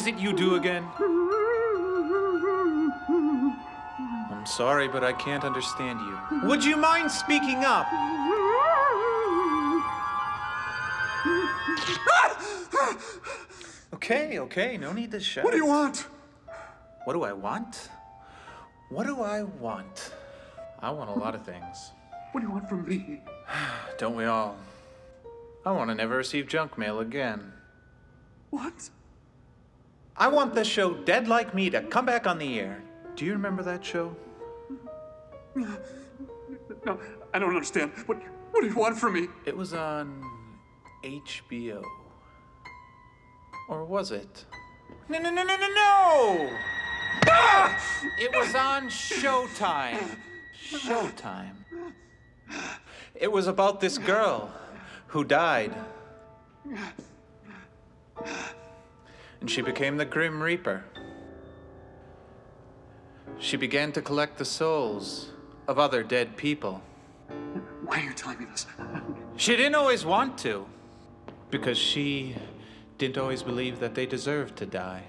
is it you do again? I'm sorry, but I can't understand you. Would you mind speaking up? Okay, okay, no need to shout. What do you want? What do I want? What do I want? I want a lot of things. What do you want from me? Don't we all? I want to never receive junk mail again. What? I want the show Dead Like Me to come back on the air. Do you remember that show? No, I don't understand. What What do you want from me? It was on HBO. Or was it? No, no, no, no, no, no! Ah! It was on Showtime. Showtime. It was about this girl who died. And she became the Grim Reaper. She began to collect the souls of other dead people. Why are you telling me this? She didn't always want to, because she didn't always believe that they deserved to die.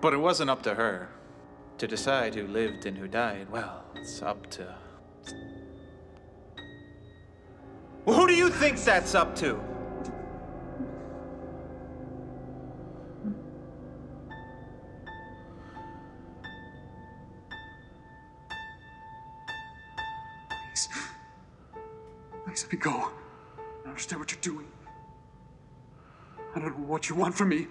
But it wasn't up to her to decide who lived and who died. Well, it's up to. Well, who do you think that's up to? Please. Please let me go. I understand what you're doing. I don't know what you want from me.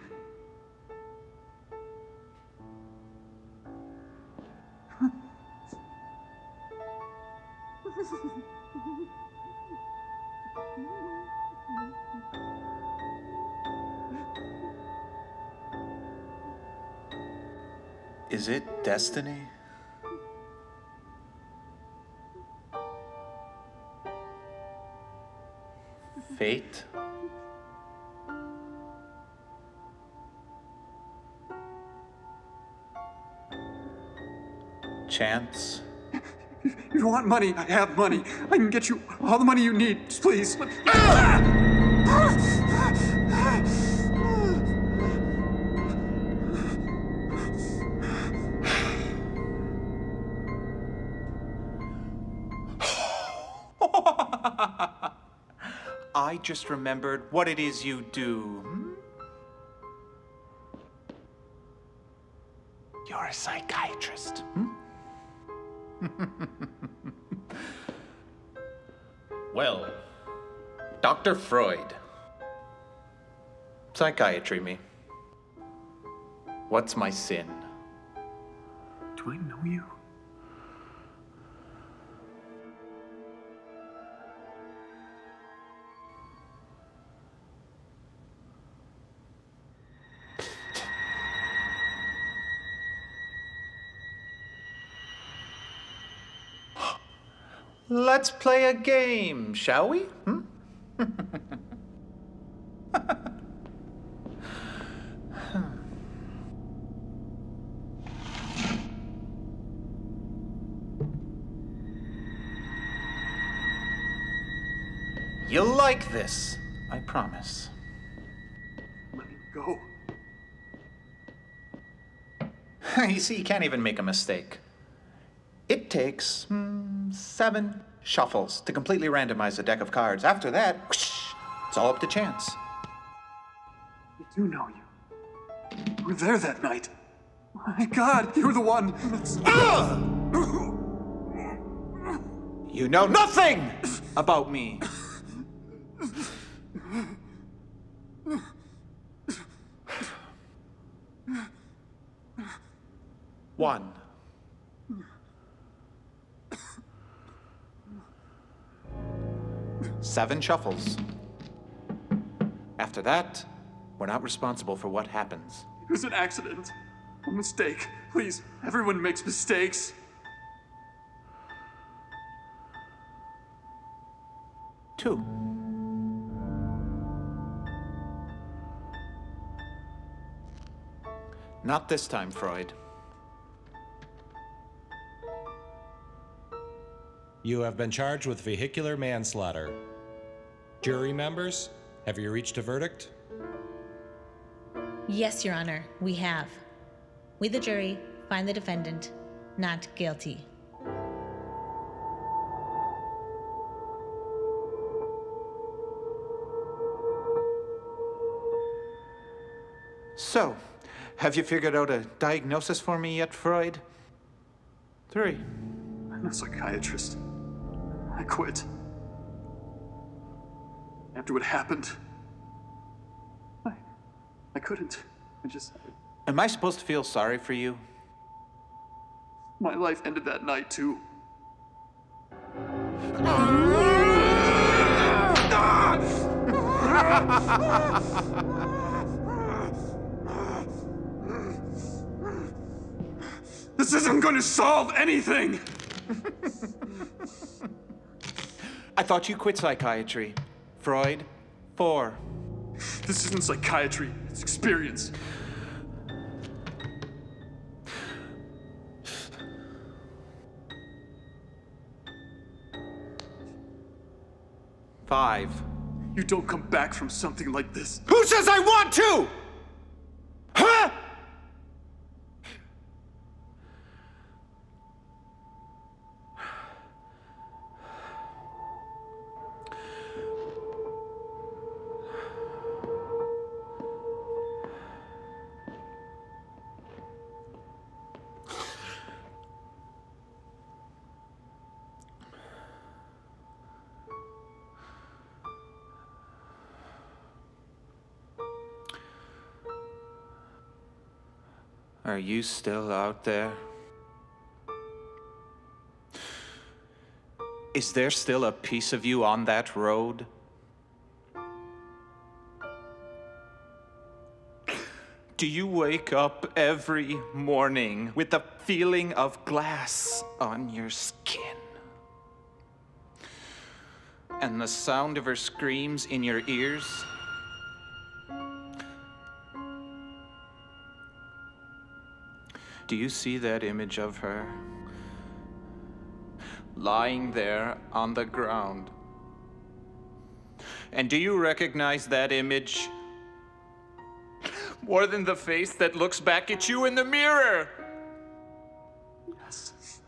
Is it destiny? Fate? Chance? If you want money, I have money. I can get you all the money you need. Please. let- I just remembered what it is you do. hmm? You're a psychiatrist. hmm? well, Dr. Freud. Psychiatry me. What's my sin? Do I know you? Let's play a game, shall we? Hmm? You'll like this, I promise. Let me go. you see, you can't even make a mistake. It takes hmm, seven shuffles to completely randomize a deck of cards. After that, whoosh, it's all up to chance. We do know you. You were there that night. My God, you're the one. You know nothing about me. One. Seven shuffles. After that, we're not responsible for what happens. It was an accident. A mistake. Please, everyone makes mistakes. Two. Not this time, Freud. You have been charged with vehicular manslaughter. Jury members, have you reached a verdict? Yes, Your Honor, we have. We, the jury, find the defendant not guilty. So, have you figured out a diagnosis for me yet, Freud? Three. I'm no psychiatrist. I quit. After what happened, I, I couldn't. I just, Am I supposed to feel sorry for you? my life ended that night too. This isn't going to solve anything! I thought you quit psychiatry. Freud? Four. This isn't psychiatry, it's experience. Five. You don't come back from something like this. Who says I want to? Are you still out there? Is there still a piece of you on that road? Do you wake up every morning with the feeling of glass on your skin? And the sound of her screams in your ears? Do you see that image of her? Lying there on the ground. And do you recognize that image? More than the face that looks back at you in the mirror. Yes.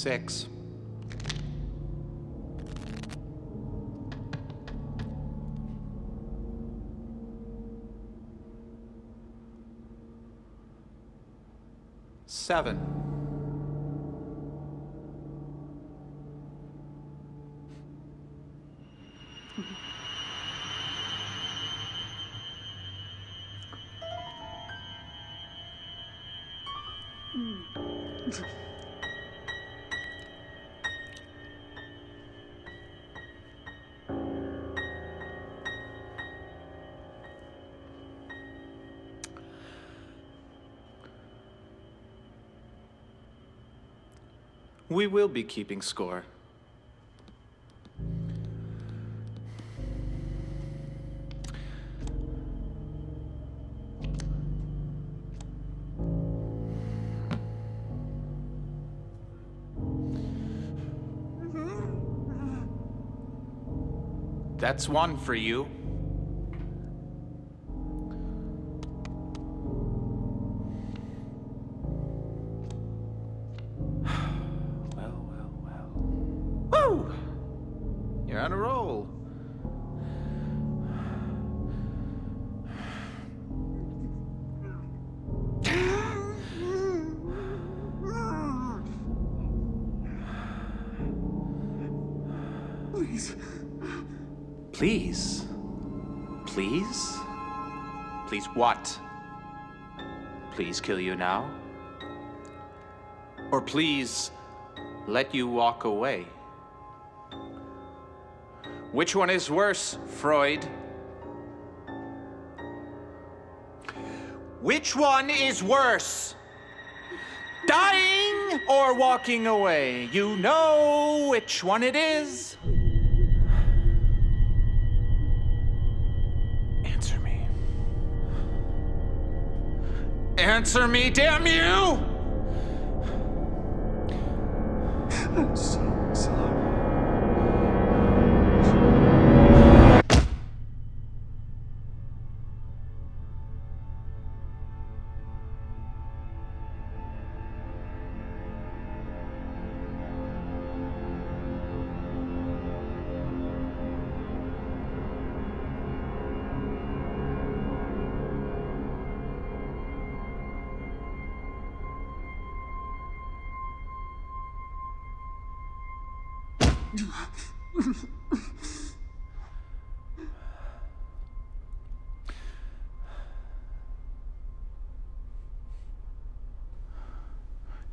Six. Seven. Hmm. We will be keeping score. That's one for you. You're on a roll. Please. Please? Please? Please what? Please kill you now? Or please let you walk away? Which one is worse, Freud? Which one is worse? Dying or walking away? You know which one it is. Answer me. Answer me, damn you! I'm so sorry.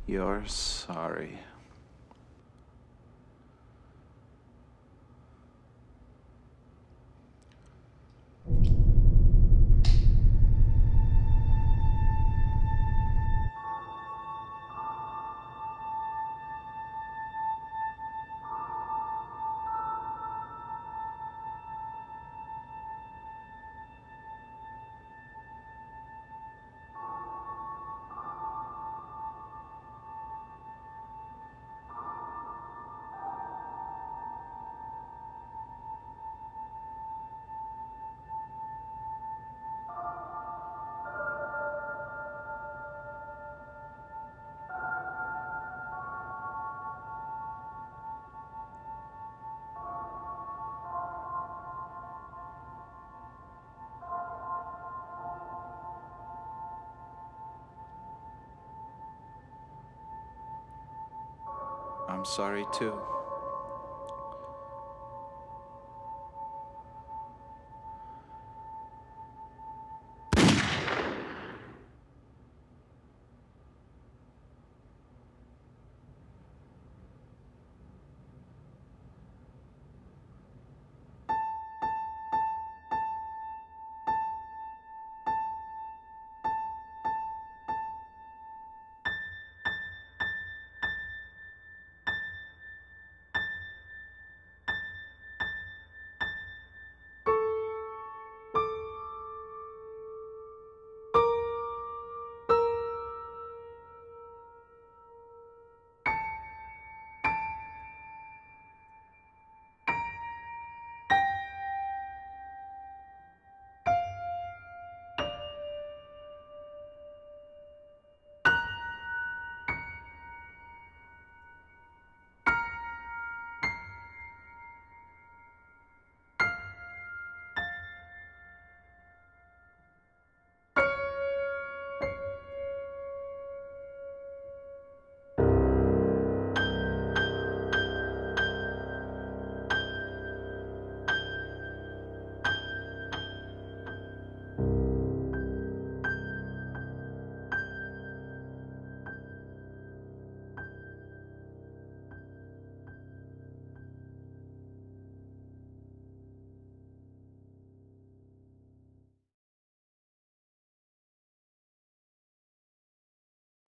You're sorry. I'm sorry too.